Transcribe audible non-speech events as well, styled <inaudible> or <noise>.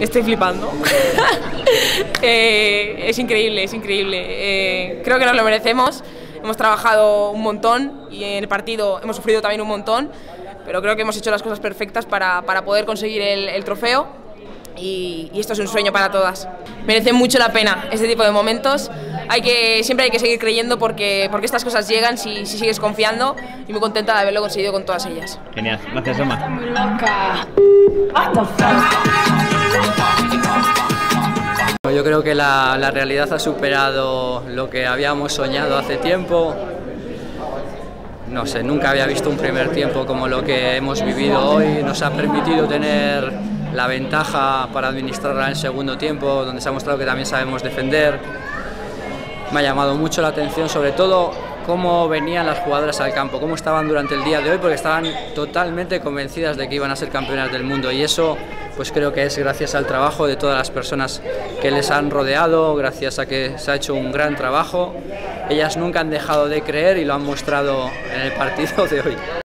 Estoy flipando. <laughs> Eh, es increíble, es increíble. Eh, creo que nos lo merecemos. Hemos trabajado un montón y en el partido hemos sufrido también un montón, pero creo que hemos hecho las cosas perfectas para, para poder conseguir el, el trofeo y, y, esto es un sueño para todas. Merece mucho la pena este tipo de momentos. Hay que, siempre hay que seguir creyendo porque, porque estas cosas llegan si, si sigues confiando y muy contenta de haberlo conseguido con todas ellas. Genial, gracias Emma. Creo que la, la, realidad ha superado lo que habíamos soñado hace tiempo. No sé, nunca había visto un primer tiempo como lo que hemos vivido hoy. Nos ha permitido tener la ventaja para administrarla en el segundo tiempo, donde se ha mostrado que también sabemos defender. Me ha llamado mucho la atención, sobre todo cómo venían las jugadoras al campo, cómo estaban durante el día de hoy, porque estaban totalmente convencidas de que iban a ser campeonas del mundo y eso pues creo que es gracias al trabajo de todas las personas que les han rodeado, gracias a que se ha hecho un gran trabajo. Ellas nunca han dejado de creer y lo han mostrado en el partido de hoy.